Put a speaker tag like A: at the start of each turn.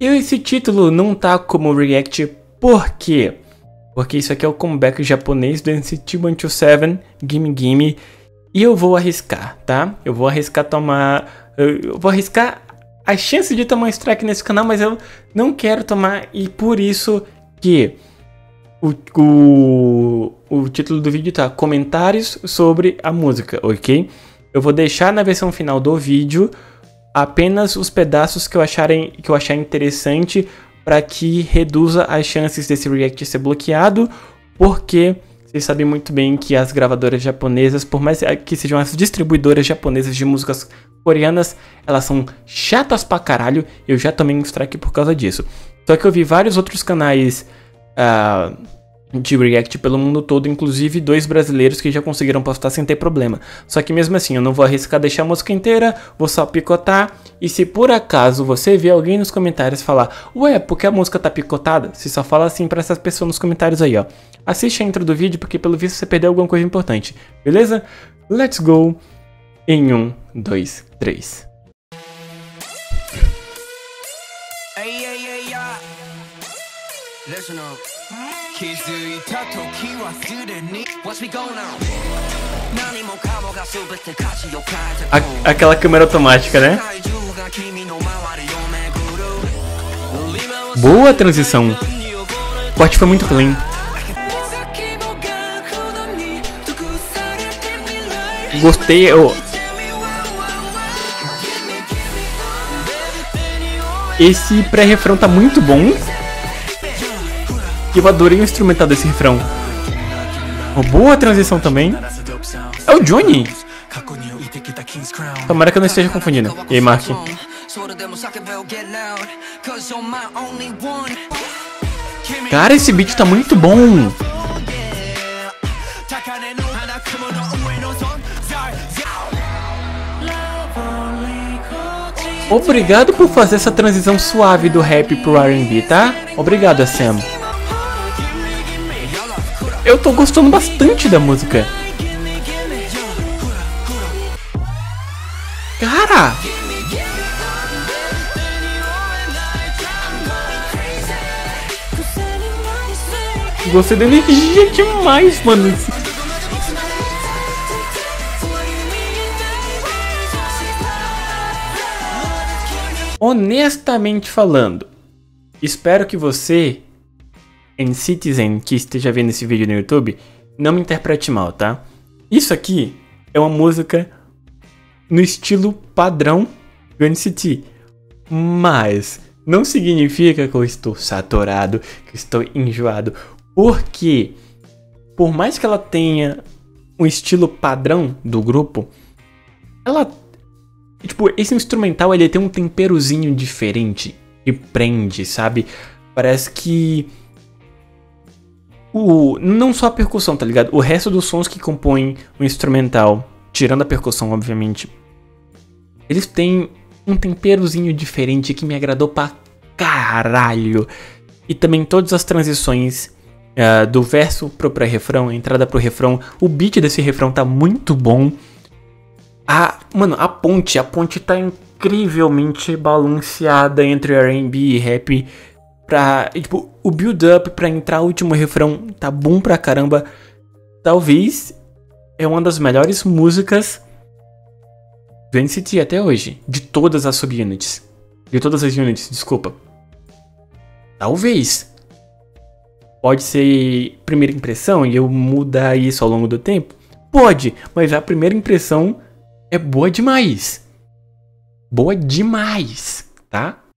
A: E esse título não tá como react por quê? Porque isso aqui é o comeback japonês do NCT 127 Gimme Gimme e eu vou arriscar, tá? Eu vou arriscar tomar. Eu vou arriscar a chance de tomar strike nesse canal, mas eu não quero tomar e por isso que o, o, o título do vídeo tá comentários sobre a música, ok? Eu vou deixar na versão final do vídeo apenas os pedaços que eu, acharem, que eu achar interessante para que reduza as chances desse react ser bloqueado, porque vocês sabem muito bem que as gravadoras japonesas, por mais que sejam as distribuidoras japonesas de músicas coreanas, elas são chatas pra caralho. Eu já tomei um strike por causa disso. Só que eu vi vários outros canais uh, de React pelo mundo todo, inclusive dois brasileiros que já conseguiram postar sem ter problema. Só que mesmo assim, eu não vou arriscar deixar a música inteira, vou só picotar. E se por acaso você vê alguém nos comentários falar, ué, por que a música tá picotada? Você só fala assim para essas pessoas nos comentários aí, ó. Assiste a intro do vídeo porque pelo visto você perdeu alguma coisa importante, beleza? Let's go! Em um, dois, três. Hey, hey, hey, yeah. Listen up. A, aquela câmera automática, né? Boa transição. O corte foi muito clean. Gostei. Eu... Esse pré-refrão tá muito bom. E eu adorei o instrumental desse refrão. Uma boa transição também. É o Johnny? Tomara que eu não esteja confundindo. E aí, Mark? Cara, esse beat tá muito bom. Obrigado por fazer essa transição suave do rap pro R&B, tá? Obrigado, Sam. Eu tô gostando bastante da música. Cara! Gostei da energia demais, mano. Honestamente falando, espero que você em Citizen que esteja vendo esse vídeo no YouTube, não me interprete mal, tá? Isso aqui é uma música no estilo padrão do NCT, mas não significa que eu estou saturado, que estou enjoado, porque por mais que ela tenha um estilo padrão do grupo, ela tipo, esse instrumental ele tem um temperozinho diferente e prende, sabe? Parece que o, não só a percussão, tá ligado? O resto dos sons que compõem o instrumental, tirando a percussão, obviamente, eles têm um temperozinho diferente que me agradou pra caralho. E também todas as transições uh, do verso pro pré-refrão, entrada pro refrão, o beat desse refrão tá muito bom. A, mano, a ponte, a ponte tá incrivelmente balanceada entre R&B e rap pra. Tipo, o build-up pra entrar o último refrão tá bom pra caramba. Talvez é uma das melhores músicas do NCT até hoje. De todas as subunits. De todas as units, desculpa. Talvez. Pode ser primeira impressão e eu mudar isso ao longo do tempo? Pode, mas a primeira impressão é boa demais. Boa demais, tá?